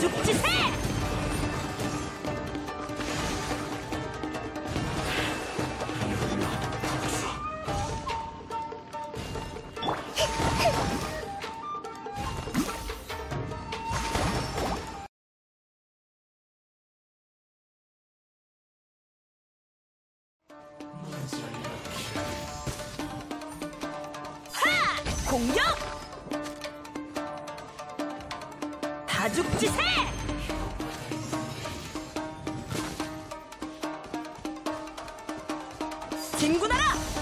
죽지세! 공격! 가죽지세! 진구나라!